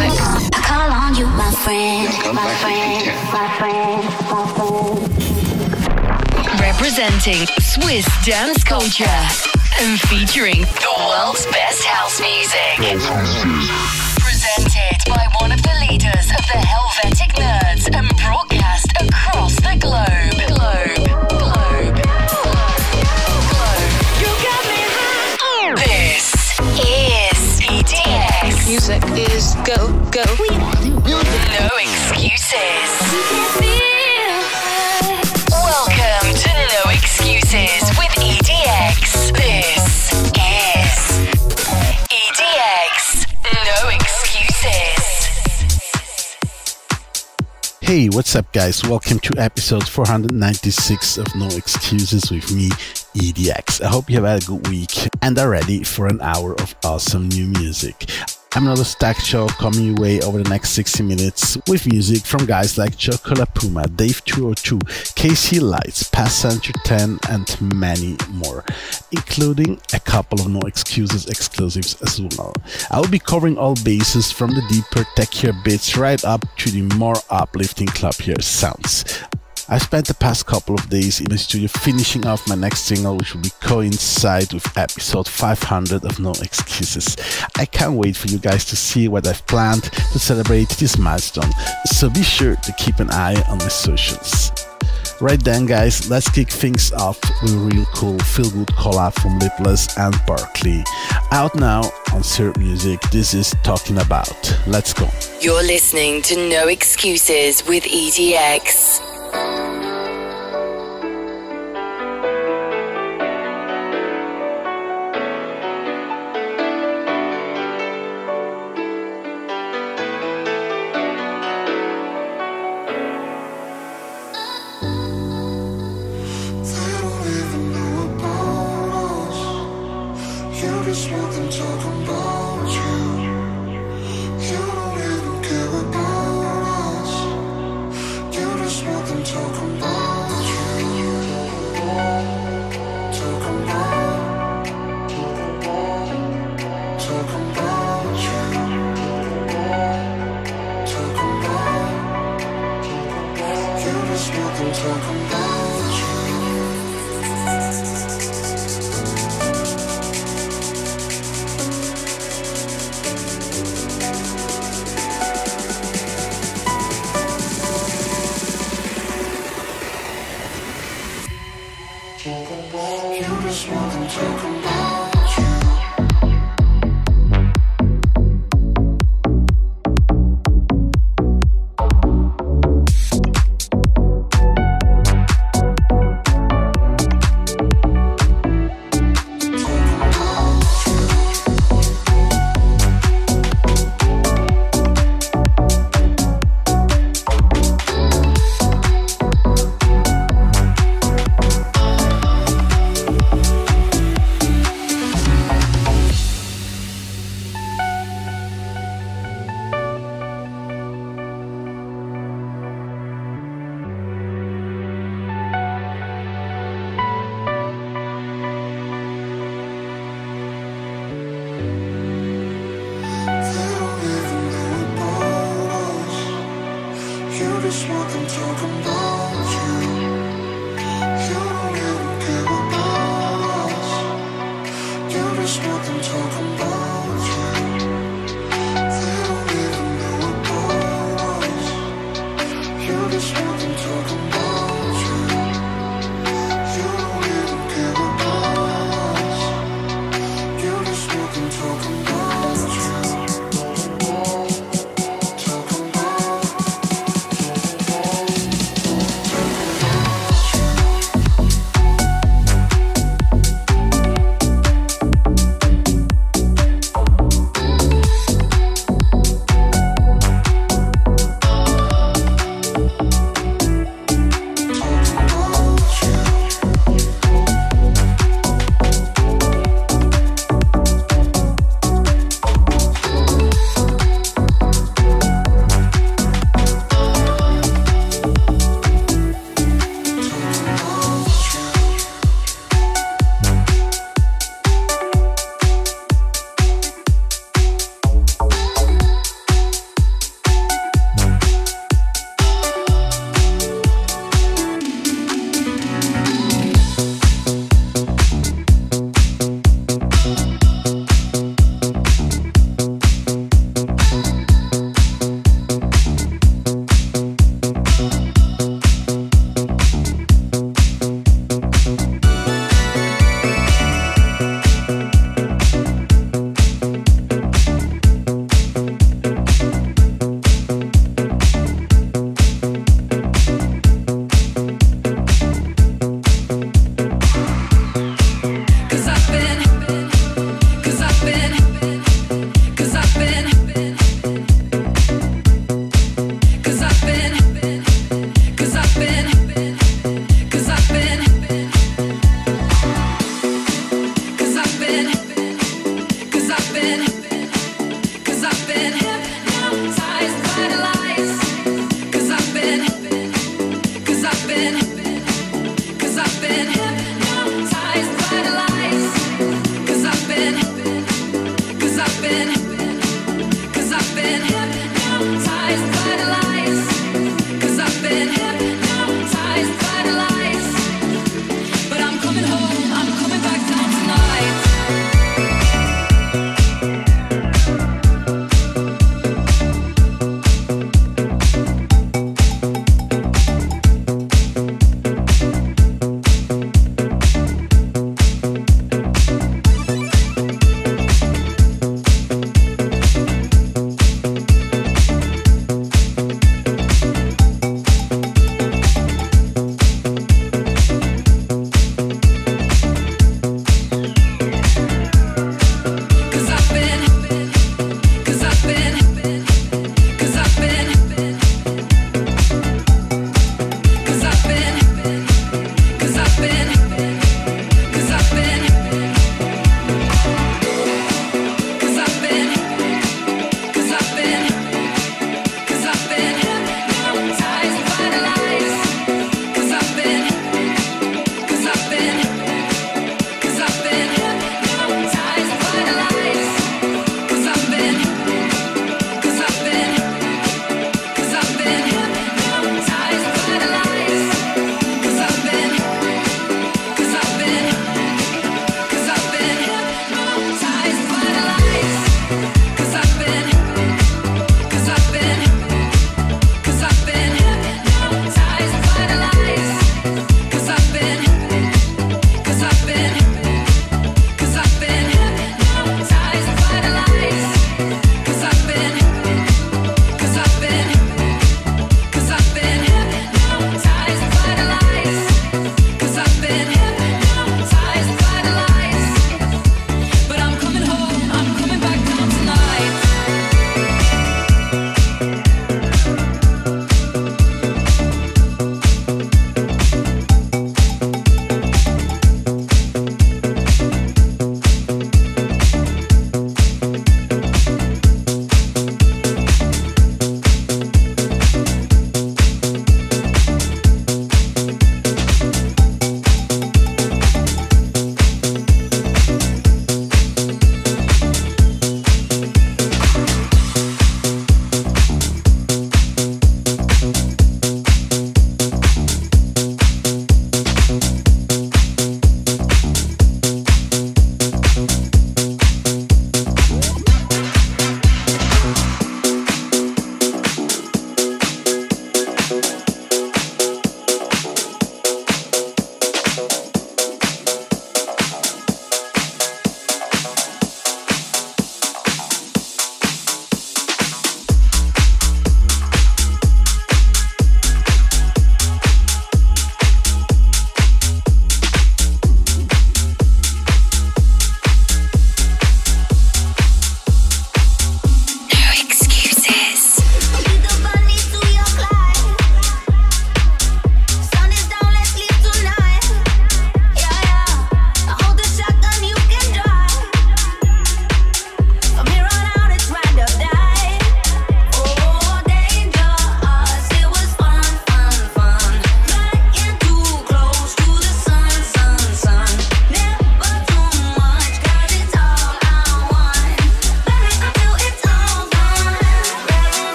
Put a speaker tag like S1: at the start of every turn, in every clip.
S1: music.
S2: I call on you, my friend, my friend, my friend, my friend.
S3: Representing Swiss dance culture and featuring the world's best house music. Presented by one of the leaders of the Helvetic Nerds and broadcast across the globe.
S1: Go.
S3: No excuses. Welcome to No Excuses with EDX. This is EDX. No excuses.
S4: Hey, what's up, guys? Welcome to episode 496 of No Excuses with me, EDX. I hope you have had a good week and are ready for an hour of awesome new music. I'm another stacked show coming your way over the next 60 minutes with music from guys like Chocolate Puma, Dave 202, KC Lights, Passenger 10, and many more, including a couple of No Excuses exclusives as well. I will be covering all bases from the deeper, techier bits right up to the more uplifting clubbier sounds. I spent the past couple of days in the studio finishing off my next single, which will be coincide with episode 500 of No Excuses. I can't wait for you guys to see what I've planned to celebrate this milestone, so be sure to keep an eye on my socials. Right then, guys, let's kick things off with a real cool feel good collab from Lipless and Barkley. Out now on Sirup Music, this is Talking About. Let's go.
S3: You're listening to No Excuses with EDX.
S5: i'm just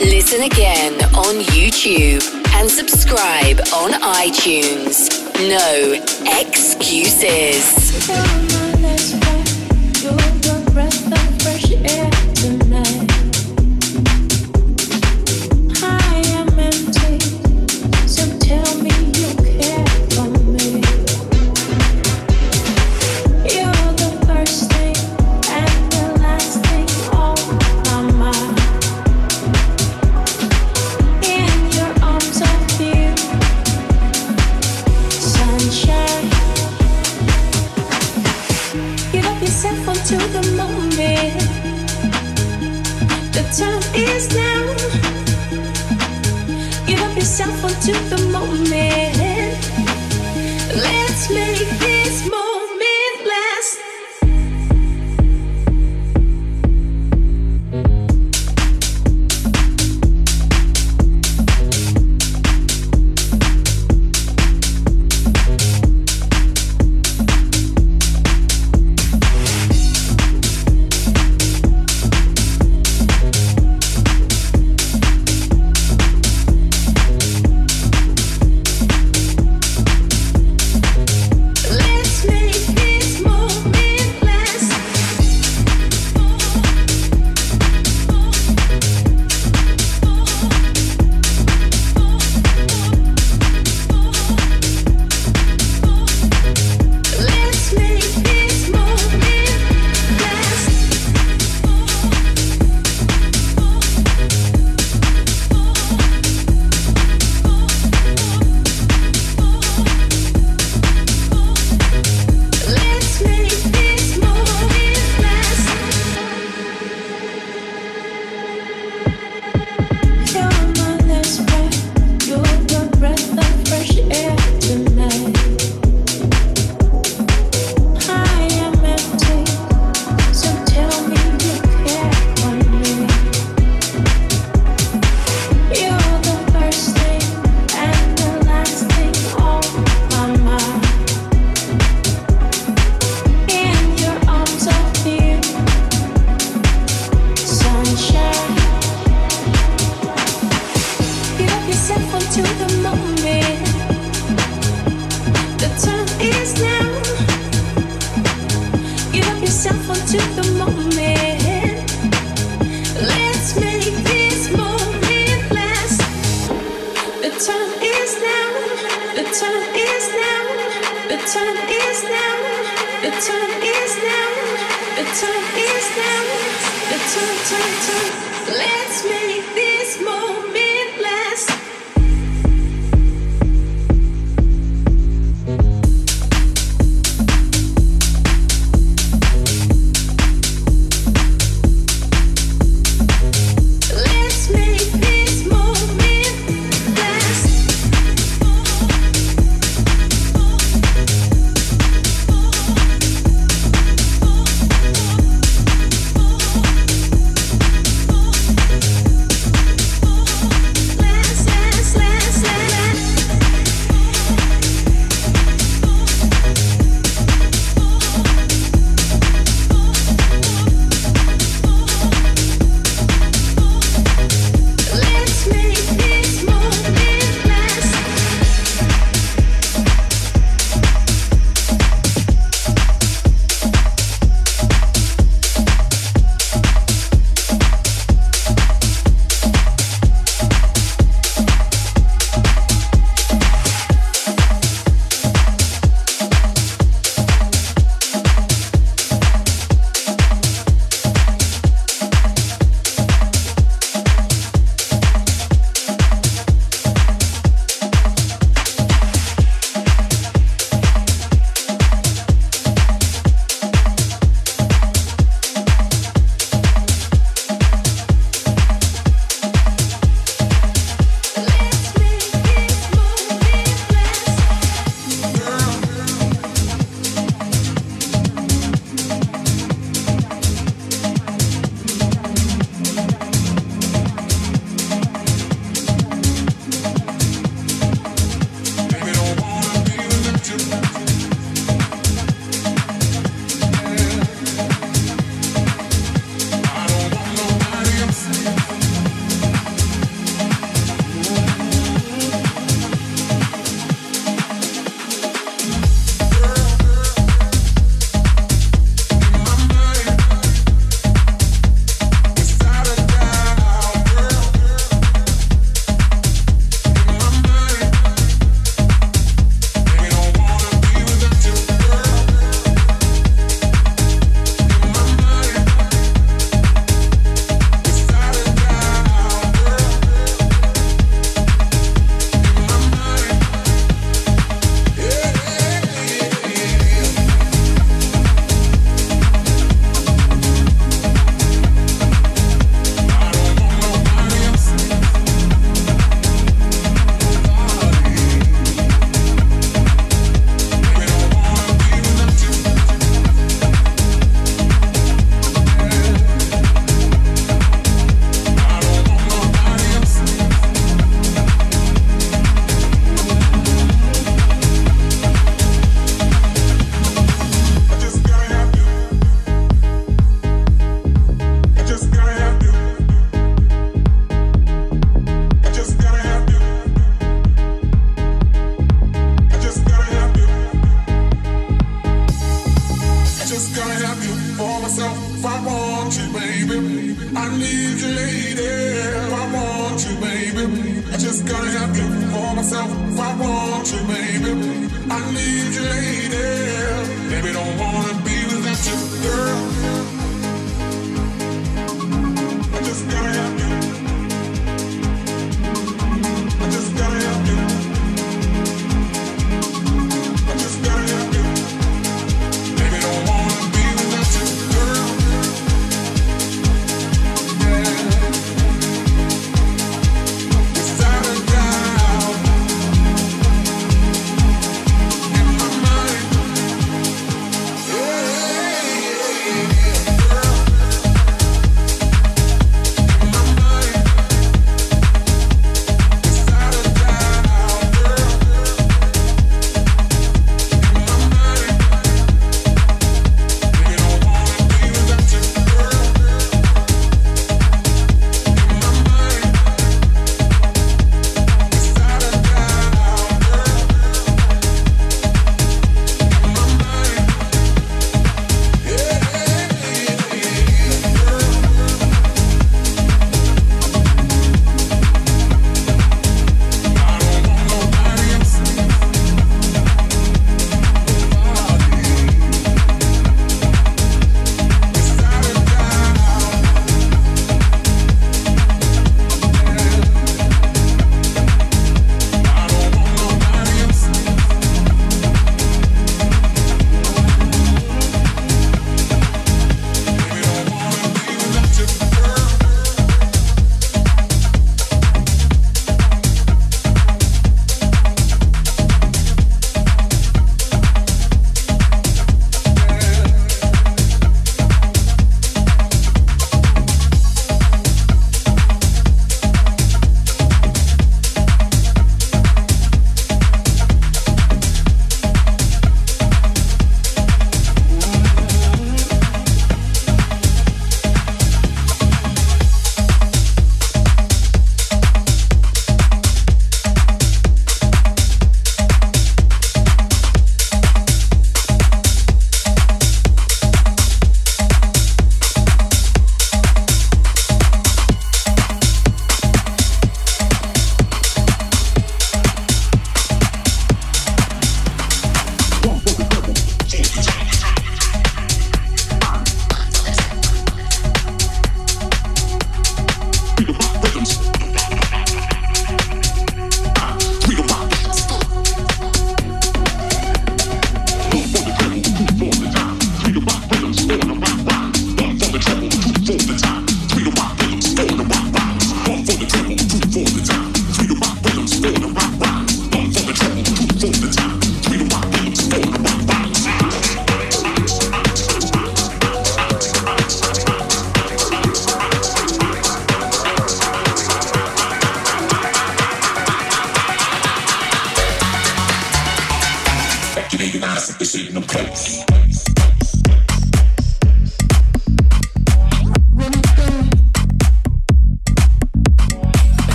S6: Listen again on YouTube and subscribe on iTunes. No excuses.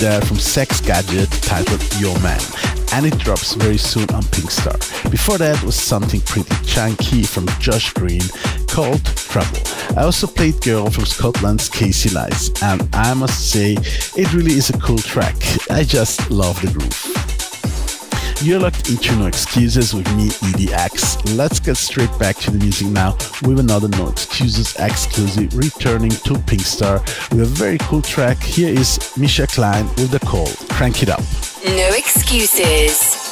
S4: There from Sex Gadget titled Your Man and it drops very soon on Pinkstar. Before that was something pretty chunky from Josh Green called Trouble. I also played Girl from Scotland's Casey Lights and I must say it really is a cool track. I just love the groove. You're locked into No Xcuses with me, EDX. Let's get straight back to the music now with another No Xcuses exclusive returning to Pinkstar with a very cool track. Here is Misha Klein with the call. Crank it up.
S7: No excuses.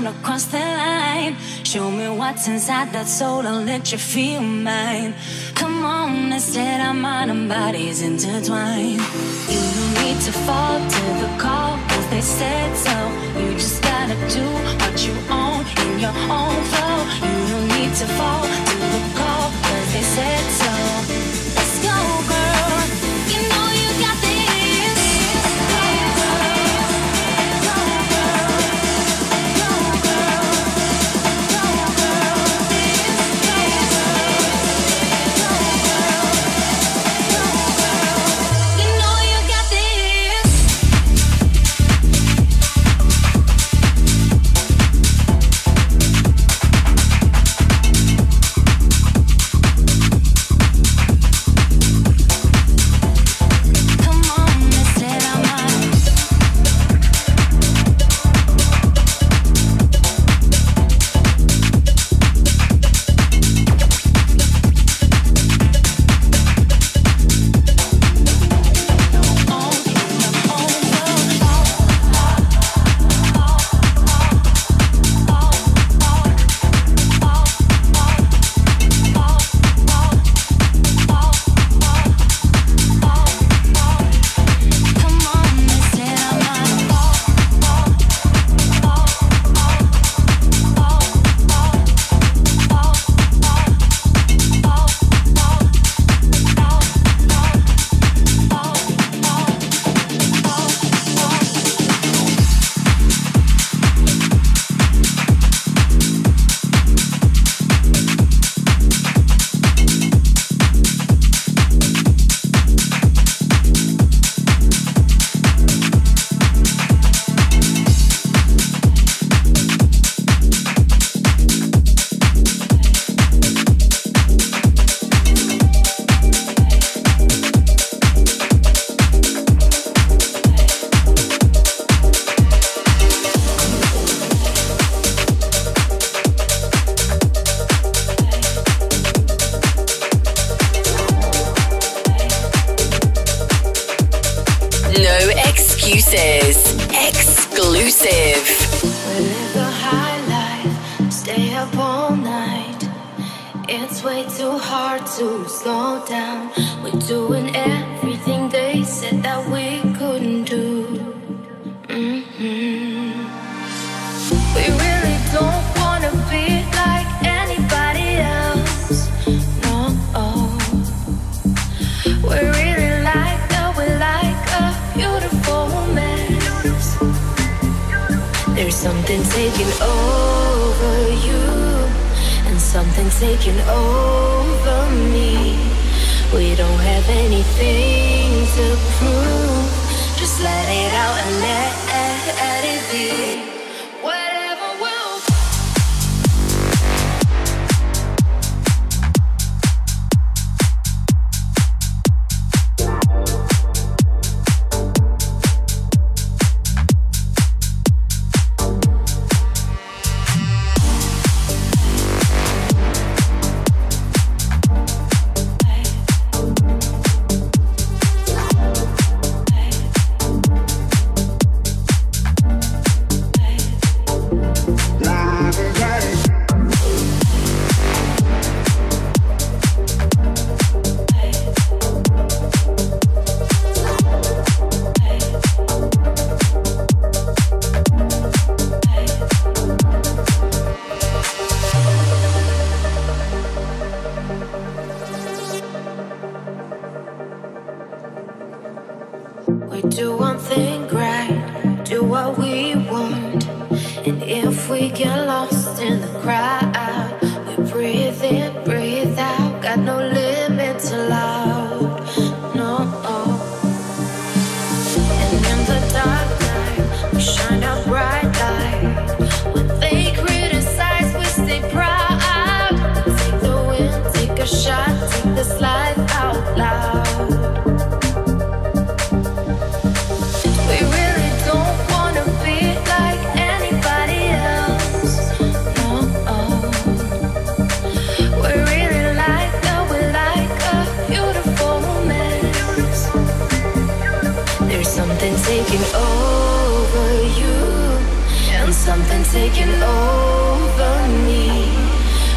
S8: Time to cross the line. Show me what's inside that soul and let you feel mine. Come on, instead our mind and bodies intertwine. You don't need to fall to the call, cause they said so. You just gotta do what you own in your own flow. You don't need to fall
S9: There's something taking over you, and something taking over me. We don't have anything to prove. Just let it out and let, let it be. taking over you and something taking over me.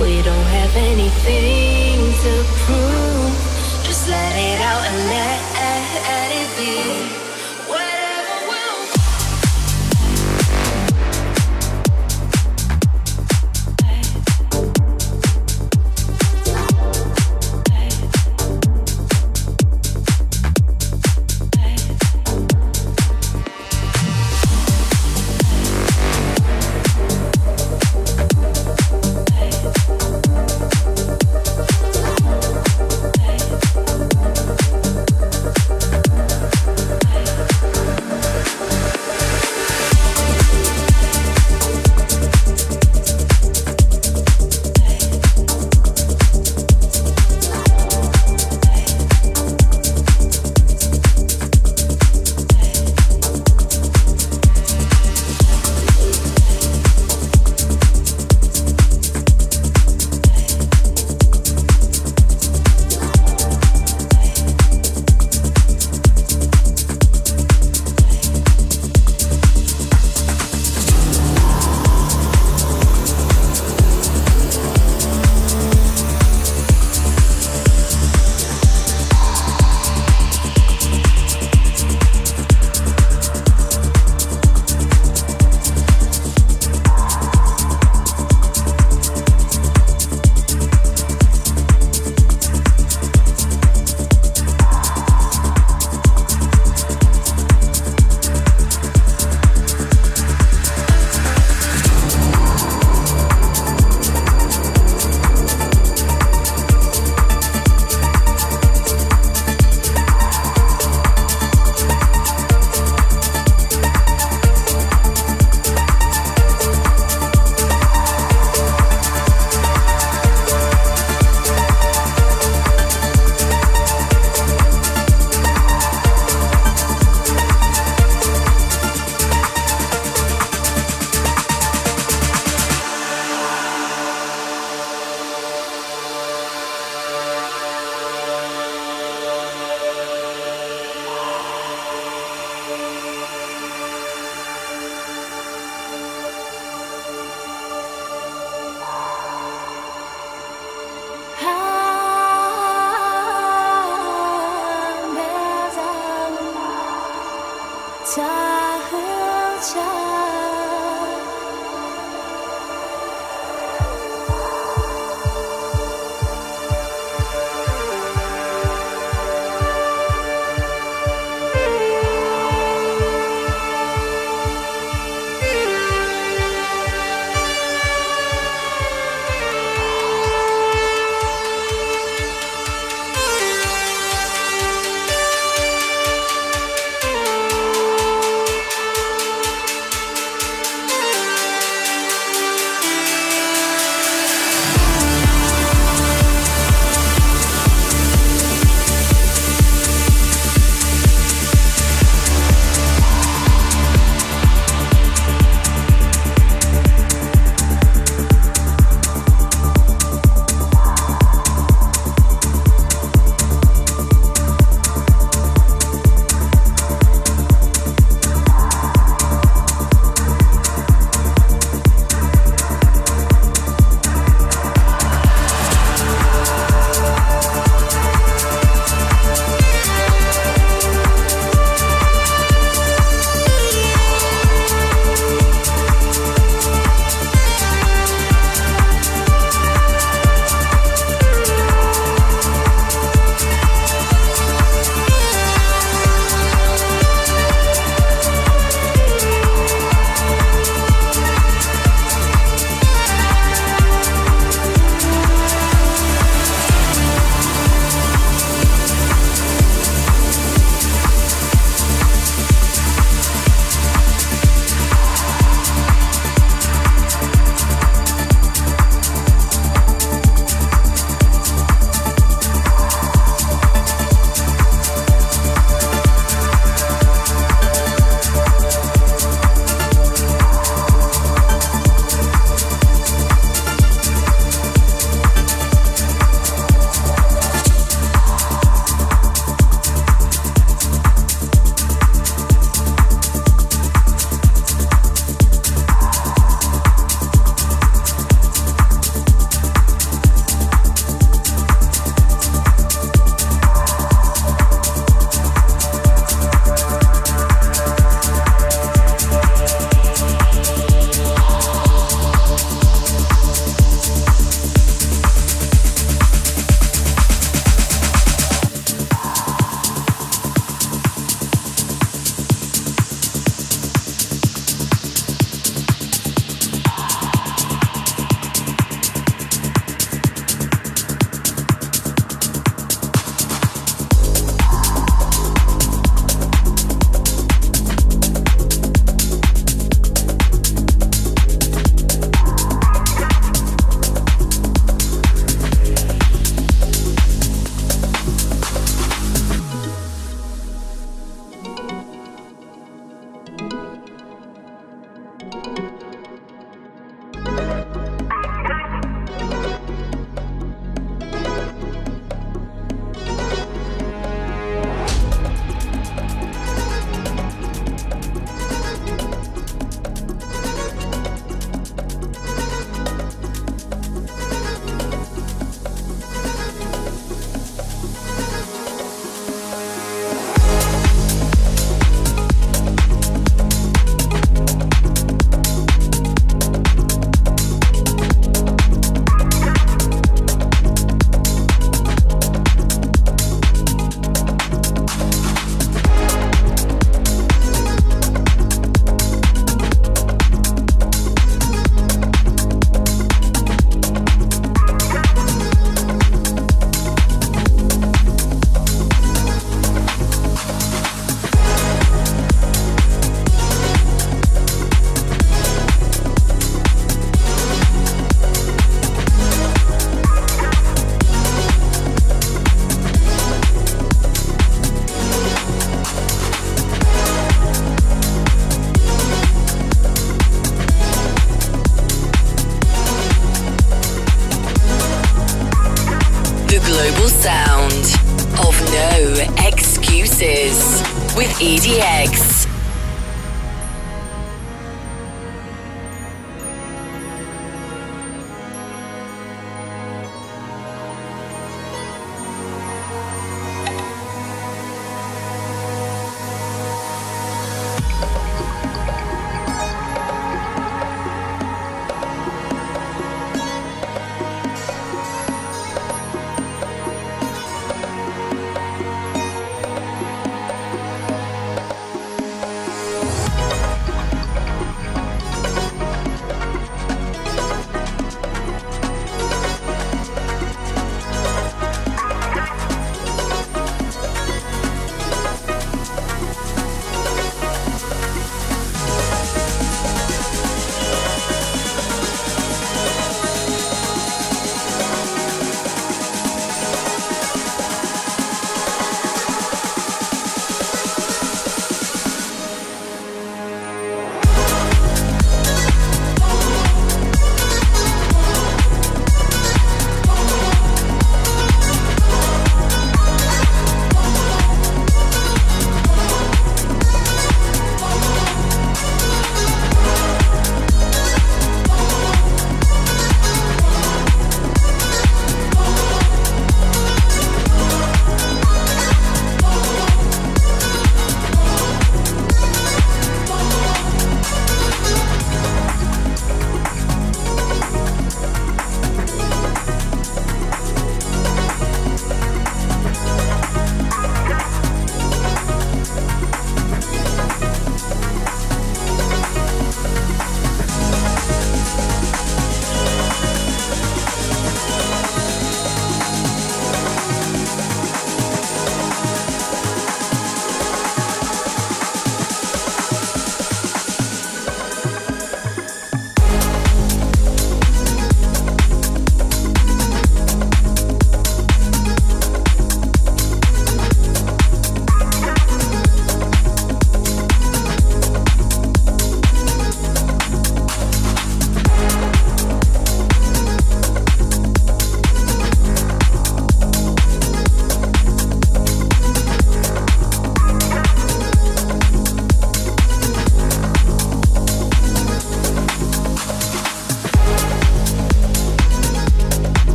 S9: We don't have anything to prove. Just let it out and let, let it be.
S10: EDX.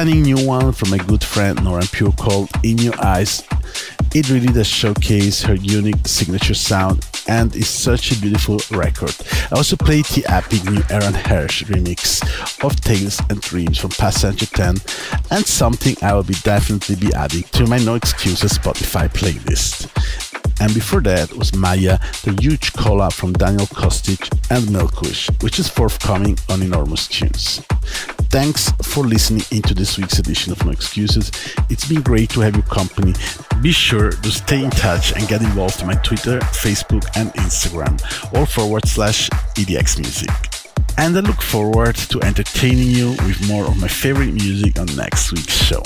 S4: Stunning new one from my good friend Nora Pure called In Your Eyes. It really does showcase her unique signature sound and is such a beautiful record. I also played the epic new Aaron Hirsch remix of Tales and Dreams from Passenger 10 and something I will be definitely be adding to my No Xcuses Spotify playlist. And before that was Maya, the huge collab from Daniel Kostic and Milkwish, which is forthcoming on Enormous Tunes. Thanks for listening into this week's edition of No Xcuses. It's been great to have your company. Be sure to stay in touch and get involved in my Twitter, Facebook, and Instagram, all forward slash EDX Music. And I look forward to entertaining you with more of my favorite music on next week's show.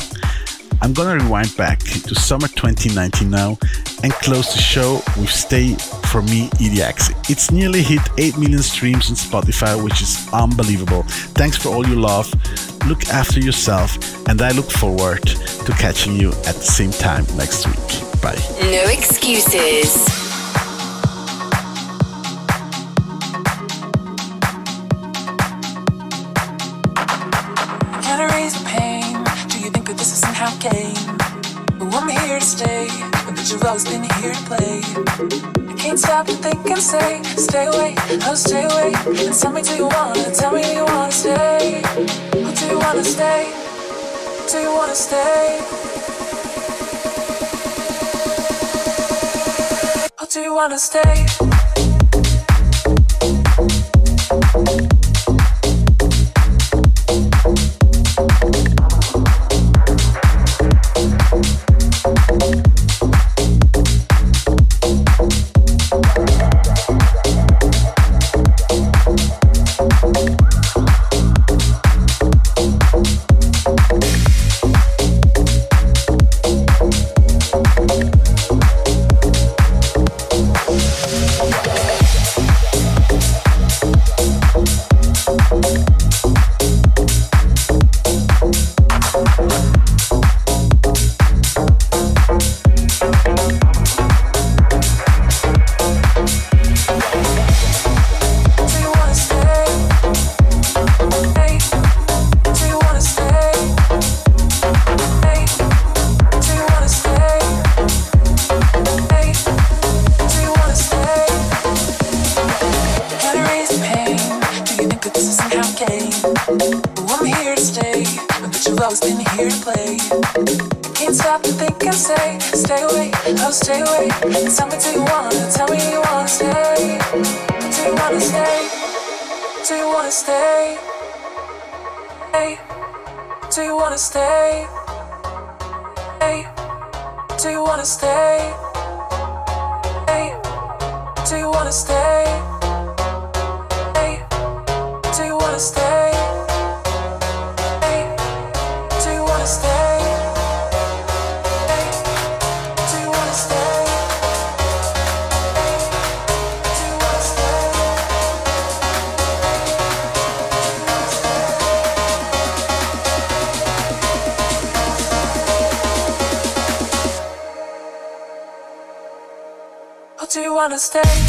S4: I'm gonna rewind back to summer 2019 now and close the show with Stay for Me EDX. It's nearly hit 8 million streams on Spotify, which is unbelievable. Thanks for all your love. Look after yourself, and I look forward to catching you at the same time next week. Bye.
S6: No excuses.
S11: Game? But I'm here to stay, and that you've always been here to play. I can't stop to think and say, stay away, oh stay away. And tell me, do you wanna? Tell me, do you wanna stay? Or do you wanna stay? Do you wanna stay? Or do you wanna stay? Wanna stay? Hey, do you wanna stay? Hey, do you wanna stay? Hey, do you wanna stay? Wanna stay?